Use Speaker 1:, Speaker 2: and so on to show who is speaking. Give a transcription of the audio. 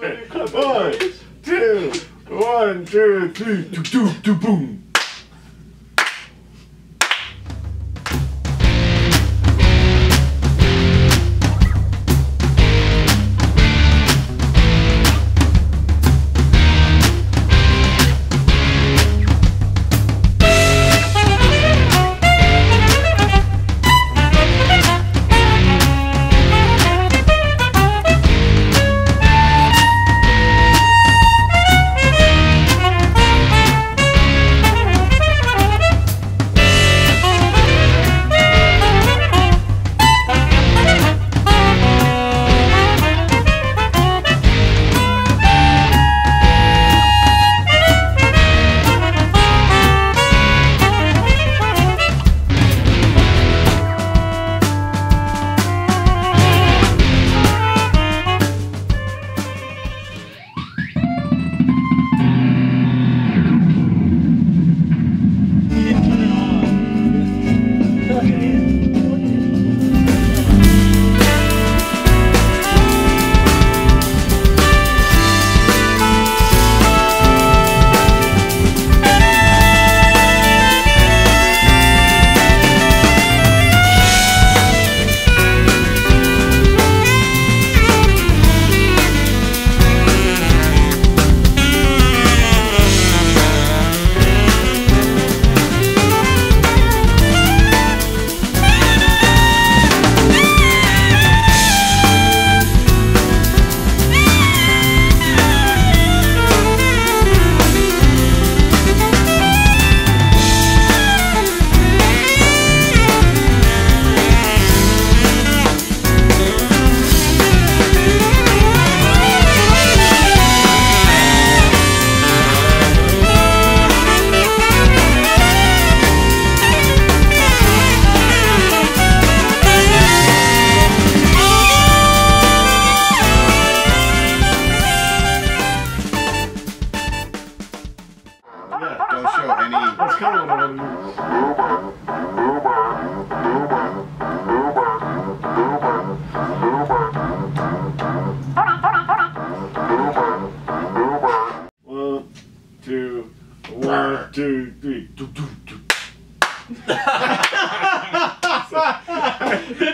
Speaker 1: One, two, one, two, three, do, do, do, boom.
Speaker 2: Yeah, don't show any.
Speaker 1: Of what I want to do. One, two, one, two, three.